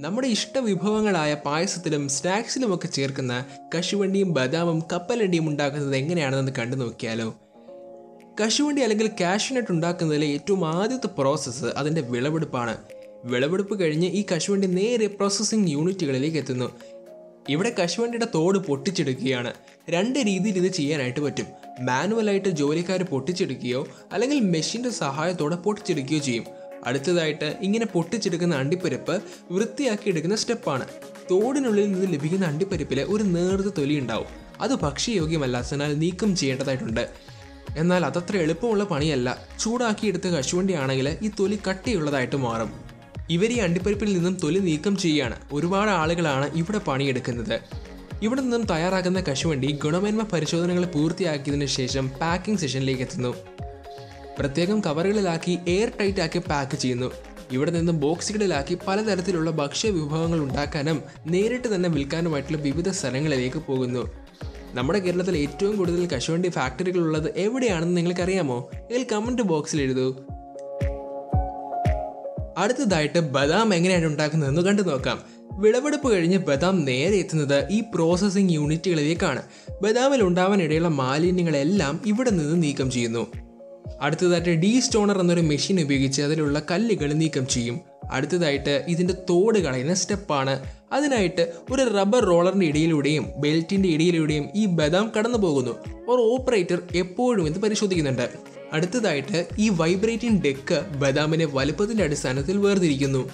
നമ്മുടെ ഇഷ്ട വിഭവങ്ങളായ പായസത്തിലും സ്നാക്സിലുമൊക്കെ ചേർക്കുന്ന കശുവണ്ടിയും ബദാമും കപ്പലണ്ടിയും ഉണ്ടാക്കുന്നത് എങ്ങനെയാണെന്ന് കണ്ടു നോക്കിയാലോ. കശുവണ്ടി അല്ലെങ്കിൽ കാഷ്യൂനട്ട് ഉണ്ടാക്കുന്നതിലെ ഏറ്റവും ആദ്യത്തെ പ്രോസസ്സ് അതിന്റെ വിളവെടുപ്പാണ്. വിളവെടുപ്പ് കഴിഞ്ഞ് ഈ കശുവണ്ടി നേരെ പ്രോസസ്സിംഗ് യൂണിറ്റുകളിലേക്ക് എത്തുന്നു. ഇവിടെ കശുവണ്ടിയുടെ തോട് പൊട്ടിച്ചെടുക്കുകയാണ്. രണ്ട് രീതിയിൽ ഇത് ചെയ്യാനായിട്ട് പറ്റും. മാനുവലായിട്ട് ജോലിക്കാർ പൊട്ടിച്ചെടുക്കുകയോ അല്ലെങ്കിൽ മെഷീന്റെ സഹായത്തോടെ പൊട്ടിച്ചെടുക്കുകയോ ചെയ്യും. അടുത്തതായിട്ട് ഇങ്ങനെ പൊട്ടിച്ചെടുക്കുന്ന അണ്ടിപ്പരിപ്പ് വൃത്തിയാക്കി എടുക്കുന്ന സ്റ്റെപ്പാണ്. തോടിനുള്ളിൽ നിന്ന് ലഭിക്കുന്ന അണ്ടിപ്പരിപ്പിലെ ഒരു നേർത്ത തൊലി ഉണ്ടാവും. അത് ഭക്ഷ്യയോഗ്യമല്ലാത്തതിനാൽ നീക്കം ചെയ്യേണ്ടതായിട്ടുണ്ട്. എന്നാൽ അതത്ര എളുപ്പമുള്ള പണിയല്ല. ചൂടാക്കിയെടുത്ത കശുവണ്ടി ആണെങ്കിൽ ഈ തൊലി കട്ടിയുള്ളതായിട്ട് മാറും. ഇവർ ഈ അണ്ടിപ്പരിപ്പിൽ നിന്നും തൊലി നീക്കം ചെയ്യുകയാണ്. ഒരുപാട് ആളുകളാണ് ഇവിടെ പണിയെടുക്കുന്നത്. ഇവിടെ നിന്നും തയ്യാറാക്കുന്ന കശുവണ്ടി ഗുണമേന്മ പരിശോധനകൾ പൂർത്തിയാക്കിയതിനു ശേഷം പാക്കിംഗ് സെഷനിലേക്ക് എത്തുന്നു. പ്രത്യേകം കവറുകളിലാക്കി എയർ ടൈറ്റ് ആക്കി പാക്ക് ചെയ്യുന്നു. ഇവിടെ നിന്നും ബോക്സുകളിലാക്കി പലതരത്തിലുള്ള ഭക്ഷ്യ വിഭവങ്ങൾ ഉണ്ടാക്കാനും നേരിട്ട് തന്നെ വിൽക്കാനുമായിട്ടുള്ള വിവിധ സ്ഥലങ്ങളിലേക്ക് പോകുന്നു. നമ്മുടെ കേരളത്തിൽ ഏറ്റവും കൂടുതൽ കശുവണ്ടി ഫാക്ടറികൾ ഉള്ളത് എവിടെയാണെന്ന് നിങ്ങൾക്കറിയാമോ? ഇതിൽ കമന്റ് ബോക്സിൽ എഴുതൂ. അടുത്തതായിട്ട് ബദാം എങ്ങനെയാണ് ഉണ്ടാക്കുന്നതെന്ന് കണ്ടു നോക്കാം. വിളവെടുപ്പ് കഴിഞ്ഞ് ബദാം നേരെ എത്തുന്നത് ഈ പ്രോസസ്സിംഗ് യൂണിറ്റുകളിലേക്കാണ് ബദാമിൽ ഉണ്ടാവാനിടയുള്ള മാലിന്യങ്ങളെല്ലാം ഇവിടെ നിന്ന് നീക്കം ചെയ്യുന്നു. അടുത്തതായിട്ട് ഡീ സ്റ്റോണർ എന്നൊരു മെഷീൻ ഉപയോഗിച്ച് അതിലുള്ള കല്ലുകൾ നീക്കം ചെയ്യും. അടുത്തതായിട്ട് ഇതിന്റെ തോട് കളയുന്ന സ്റ്റെപ്പാണ്. അതിനായിട്ട് ഒരു റബ്ബർ റോളറിന്റെ ഇടയിലൂടെയും ബെൽറ്റിന്റെ ഇടയിലൂടെയും ഈ ബദാം കടന്നു പോകുന്നു ഒരു ഓപ്പറേറ്റർ എപ്പോഴും ഇത് പരിശോധിക്കുന്നുണ്ട്. അടുത്തതായിട്ട് ഈ വൈബ്രേറ്റിംഗ് ഡെക്ക് ബദാമിനെ വലുപ്പത്തിന്റെ അടിസ്ഥാനത്തിൽ വേർതിരിക്കുന്നു.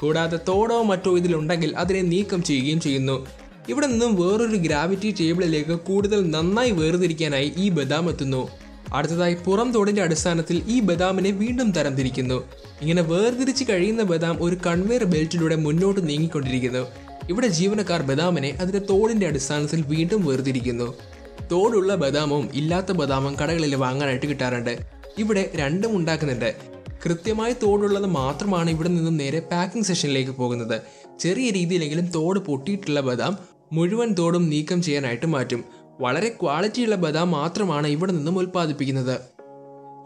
കൂടാതെ തോടോ മറ്റോ ഇതിലുണ്ടെങ്കിൽ അതിനെ നീക്കം ചെയ്യുകയും ചെയ്യുന്നു. ഇവിടെ നിന്നും വേറൊരു ഗ്രാവിറ്റി ടേബിളിലേക്ക് കൂടുതൽ നന്നായി വേർതിരിക്കാനായി ഈ ബദാം എത്തുന്നു. അടുത്തതായി പുറം തോടിന്റെ അടിസ്ഥാനത്തിൽ ഈ ബദാമിനെ വീണ്ടും തരംതിരിക്കുന്നു. ഇങ്ങനെ വേർതിരിച്ച് കഴിയുന്ന ബദാം ഒരു കൺവെയർ ബെൽറ്റിലൂടെ മുന്നോട്ട് നീങ്ങിക്കൊണ്ടിരിക്കുന്നു. ഇവിടെ ജീവനക്കാർ ബദാമിനെ അതിന്റെ തോടിന്റെ അടിസ്ഥാനത്തിൽ വീണ്ടും വേർതിരിക്കുന്നു. തോടുള്ള ബദാമും ഇല്ലാത്ത ബദാമും കടകളിൽ വാങ്ങാനായിട്ട് കിട്ടാറുണ്ട്. ഇവിടെ രണ്ടും ഉണ്ടാക്കുന്നുണ്ട്. കൃത്യമായി തോടുള്ളത് മാത്രമാണ് ഇവിടെ നിന്നും നേരെ പാക്കിംഗ് സെഷനിലേക്ക് പോകുന്നത്. ചെറിയ രീതിയിലെങ്കിലും തോട് പൊട്ടിയിട്ടുള്ള ബദാം മുഴുവൻ തോടും നീക്കം ചെയ്യാനായിട്ട് മാറ്റും. വളരെ ക്വാളിറ്റിയുള്ള ബദാം മാത്രമാണ് ഇവിടെ നിന്നും ഉൽപ്പാദിപ്പിക്കുന്നത്.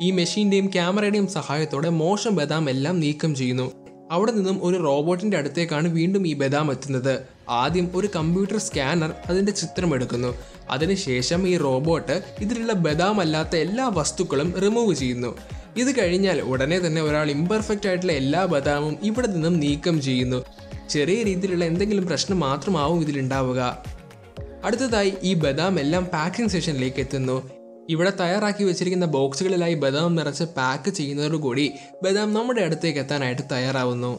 ഈ മെഷീന്റെയും ക്യാമറയുടെയും സഹായത്തോടെ മോശം ബദാം എല്ലാം നീക്കം ചെയ്യുന്നു. അവിടെ നിന്നും ഒരു റോബോട്ടിന്റെ അടുത്തേക്കാണ് വീണ്ടും ഈ ബദാം എത്തുന്നത്. ആദ്യം ഒരു കമ്പ്യൂട്ടർ സ്കാനർ അതിന്റെ ചിത്രം എടുക്കുന്നു. അതിനുശേഷം ഈ റോബോട്ട് ഇതിലുള്ള ബദാം അല്ലാത്ത എല്ലാ വസ്തുക്കളും റിമൂവ് ചെയ്യുന്നു. ഇത് കഴിഞ്ഞാൽ ഉടനെ തന്നെ ഒരാൾ ഇംപെർഫെക്റ്റ് ആയിട്ടുള്ള എല്ലാ ബദാമും ഇവിടെ നിന്നും നീക്കം ചെയ്യുന്നു. ചെറിയ രീതിയിലുള്ള എന്തെങ്കിലും പ്രശ്നം മാത്രമാവും ഇതിലുണ്ടാവുക. അടുത്തതായി ഈ ബദാം എല്ലാം പാക്കിംഗ് സെഷനിലേക്ക് എത്തുന്നു. ഇവിടെ തയ്യാറാക്കി വെച്ചിരിക്കുന്ന ബോക്സുകളിലായി ബദാം നിറച്ച് പാക്ക് ചെയ്യുന്നതോടുകൂടി ബദാം നമ്മുടെ അടുത്തേക്ക് എത്താനായിട്ട് തയ്യാറാവുന്നു.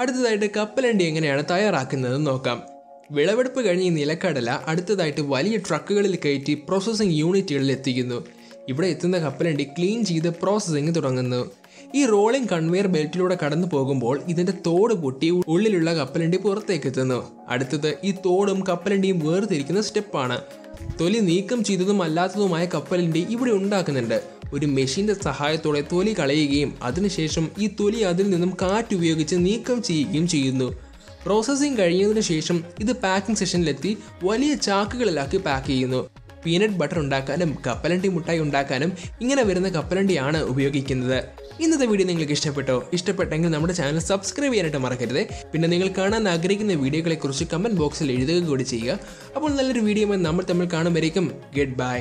അടുത്തതായിട്ട് കപ്പലണ്ടി എങ്ങനെയാണ് തയ്യാറാക്കുന്നത് നോക്കാം. വിളവെടുപ്പ് കഴിഞ്ഞ് ഈ നിലക്കടല അടുത്തതായിട്ട് വലിയ ട്രക്കുകളിൽ കയറ്റി പ്രോസസ്സിംഗ് യൂണിറ്റുകളിൽ എത്തിക്കുന്നു. ഇവിടെ എത്തുന്ന കപ്പലണ്ടി ക്ലീൻ ചെയ്ത് പ്രോസസ്സിംഗ് തുടങ്ങുന്നു. ഈ റോളിംഗ് കൺവെയർ ബെൽറ്റിലൂടെ കടന്നു പോകുമ്പോൾ ഇതിന്റെ തോട് പൊട്ടി ഉള്ളിലുള്ള കപ്പലണ്ടി പുറത്തേക്ക് എത്തുന്നു. അടുത്തത് ഈ തോടും കപ്പലണ്ടിയും വേർതിരിക്കുന്ന സ്റ്റെപ്പാണ്. തൊലി നീക്കം ചെയ്തതും അല്ലാത്തതുമായ കപ്പലണ്ടി ഇവിടെ ഉണ്ടാക്കുന്നുണ്ട്. ഒരു മെഷീന്റെ സഹായത്തോടെ തൊലി കളയുകയും അതിനുശേഷം ഈ തൊലി അതിൽ നിന്നും കാറ്റ് ഉപയോഗിച്ച് നീക്കം ചെയ്യുകയും ചെയ്യുന്നു. പ്രോസസ്സിംഗ് കഴിഞ്ഞതിന് ശേഷം ഇത് പാക്കിംഗ് സെഷനിലെത്തി വലിയ ചാക്കുകളിലാക്കി പാക്ക് ചെയ്യുന്നു. പീനട്ട് ബട്ടർ ഉണ്ടാക്കാനും കപ്പലണ്ടി മുട്ടായി ഉണ്ടാക്കാനും ഇങ്ങനെ വരുന്ന കപ്പലണ്ടിയാണ് ഉപയോഗിക്കുന്നത്. ഇന്നത്തെ വീഡിയോ നിങ്ങൾക്ക് ഇഷ്ടപ്പെട്ടോ? ഇഷ്ടപ്പെട്ടെങ്കിൽ നമ്മുടെ ചാനൽ സബ്സ്ക്രൈബ് ചെയ്യാനായിട്ട് മറക്കരുത്. പിന്നെ നിങ്ങൾ കാണാൻ ആഗ്രഹിക്കുന്ന വീഡിയോകളെക്കുറിച്ച് കമന്റ് ബോക്സിൽ എഴുതുക കൂടി ചെയ്യുക. അപ്പോൾ നല്ലൊരു വീഡിയോ നമ്മൾ തമ്മിൽ കാണുമ്പോഴേക്കും ഗുഡ് ബൈ